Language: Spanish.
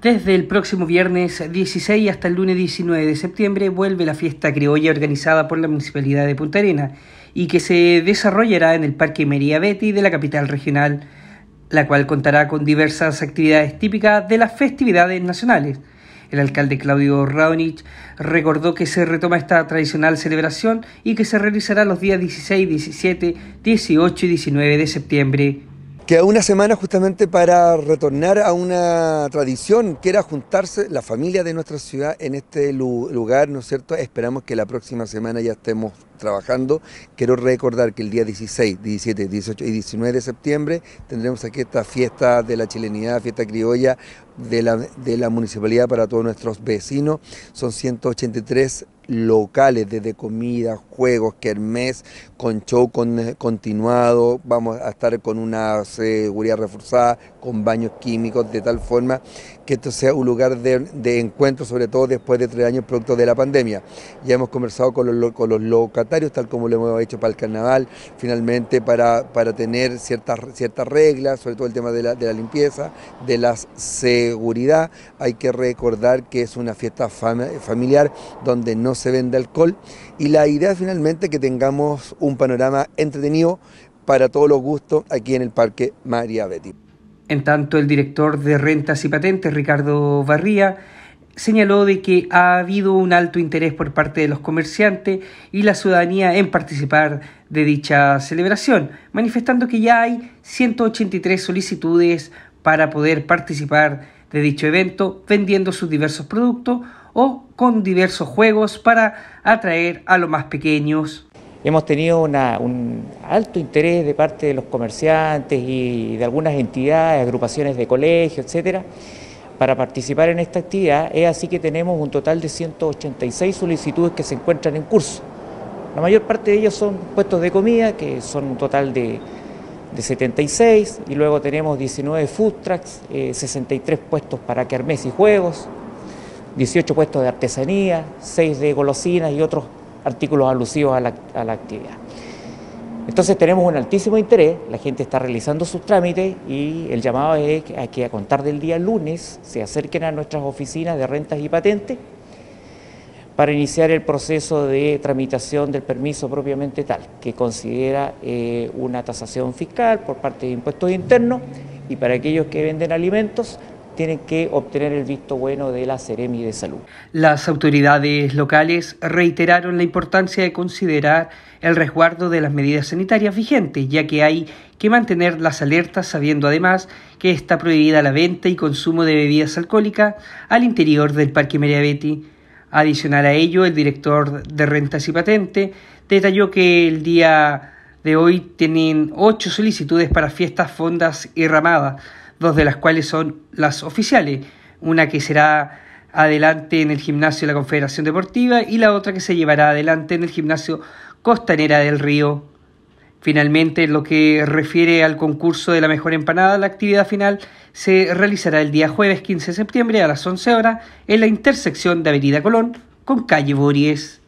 Desde el próximo viernes 16 hasta el lunes 19 de septiembre vuelve la fiesta criolla organizada por la Municipalidad de Punta Arena y que se desarrollará en el Parque María Betty de la capital regional, la cual contará con diversas actividades típicas de las festividades nacionales. El alcalde Claudio Raonich recordó que se retoma esta tradicional celebración y que se realizará los días 16, 17, 18 y 19 de septiembre Queda una semana justamente para retornar a una tradición que era juntarse la familia de nuestra ciudad en este lugar, ¿no es cierto? Esperamos que la próxima semana ya estemos trabajando. Quiero recordar que el día 16, 17, 18 y 19 de septiembre tendremos aquí esta fiesta de la chilenidad, fiesta criolla de la, de la municipalidad para todos nuestros vecinos. Son 183 locales, desde comida, juegos, kermés, con show con, continuado, vamos a estar con una seguridad reforzada, con baños químicos, de tal forma que esto sea un lugar de, encuentro, sobre todo después de tres años producto de la pandemia. Ya hemos conversado con los, con los locatarios, tal como lo hemos hecho para el carnaval, finalmente para, para tener ciertas, ciertas reglas, sobre todo el tema de la, de la limpieza, de la seguridad. Hay que recordar que es una fiesta familiar donde no se vende alcohol y la idea finalmente que tengamos un panorama entretenido para todos los gustos aquí en el Parque María Betty. En tanto, el director de Rentas y Patentes, Ricardo Barría, señaló de que ha habido un alto interés por parte de los comerciantes y la ciudadanía en participar de dicha celebración, manifestando que ya hay 183 solicitudes para poder participar de dicho evento vendiendo sus diversos productos o con diversos juegos para atraer a los más pequeños. Hemos tenido un alto interés de parte de los comerciantes y de algunas entidades, agrupaciones de colegios, etcétera, para participar en esta actividad. Es así que tenemos un total de 186 solicitudes que se encuentran en curso. La mayor parte de ellos son puestos de comida, que son un total de, 76, y luego tenemos 19 food trucks, 63 eh, puestos para kermés y juegos, 18 puestos de artesanía, 6 de golosinas y otros artículos alusivos a la, actividad. Entonces tenemos un altísimo interés, la gente está realizando sus trámites y el llamado es a que a contar del día lunes se acerquen a nuestras oficinas de rentas y patentes para iniciar el proceso de tramitación del permiso propiamente tal, que considera eh, una tasación fiscal por parte de impuestos internos y para aquellos que venden alimentos tienen que obtener el visto bueno de la Ceremi de Salud. Las autoridades locales reiteraron la importancia de considerar el resguardo de las medidas sanitarias vigentes, ya que hay que mantener las alertas sabiendo además que está prohibida la venta y consumo de bebidas alcohólicas al interior del Parque Betty. Adicional a ello, el director de Rentas y Patente detalló que el día de hoy tienen ocho solicitudes para fiestas, fondas y ramadas, dos de las cuales son las oficiales, una que será adelante en el gimnasio de la Confederación Deportiva y la otra que se llevará adelante en el gimnasio Costanera del Río. Finalmente, en lo que refiere al concurso de la mejor empanada, la actividad final se realizará el día jueves 15 de septiembre a las 11 horas en la intersección de Avenida Colón con calle Bories.